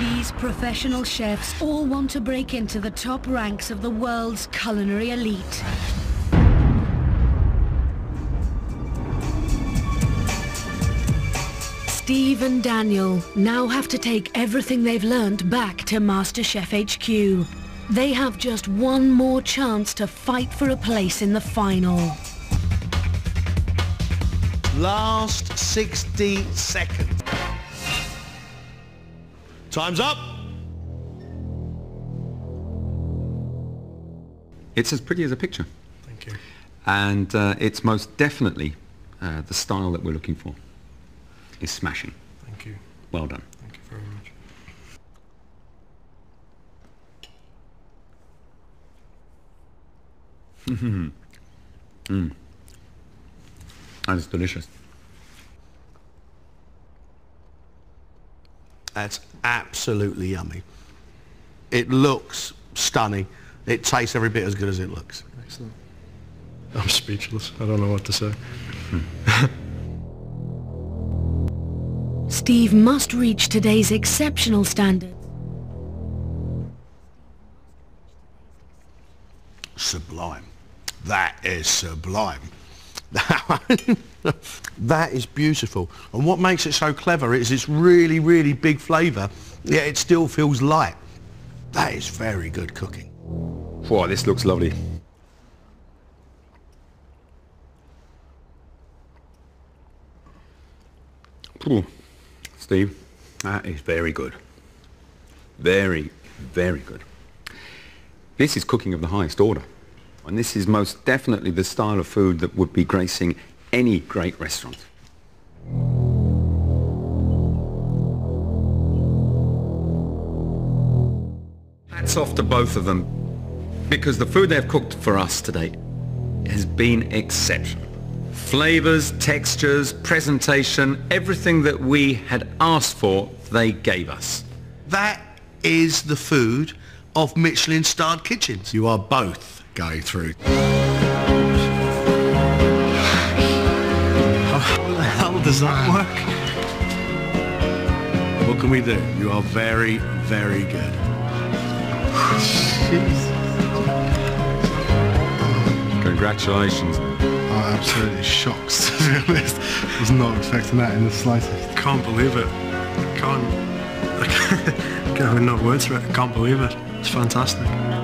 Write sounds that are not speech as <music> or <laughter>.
These professional chefs all want to break into the top ranks of the world's culinary elite. Steve and Daniel now have to take everything they've learned back to MasterChef HQ. They have just one more chance to fight for a place in the final. Last 60 seconds. Time's up. It's as pretty as a picture. Thank you. And uh, it's most definitely uh, the style that we're looking for. It's smashing. Thank you. Well done. Thank you very much. Mhm. And it's delicious. That's absolutely yummy. It looks stunning. It tastes every bit as good as it looks. Excellent. I'm speechless. I don't know what to say. <laughs> Steve must reach today's exceptional standards. Sublime. That is sublime. <laughs> that is beautiful. And what makes it so clever is it's really, really big flavour, yet it still feels light. That is very good cooking. Wow, this looks lovely. Ooh, Steve, that is very good. Very, very good. This is cooking of the highest order. And this is most definitely the style of food that would be gracing any great restaurant. Hats off to both of them because the food they've cooked for us today has been exceptional. Flavors, textures, presentation, everything that we had asked for, they gave us. That is the food of Michelin-starred kitchens. You are both going through. How the hell does that work? What can we do? You are very, very good. Congratulations. I'm absolutely shocked, <laughs> to be honest. I was not expecting that in the slightest. Can't believe it. <laughs> Can't. I can't have enough words for it. I can't believe it. It's fantastic.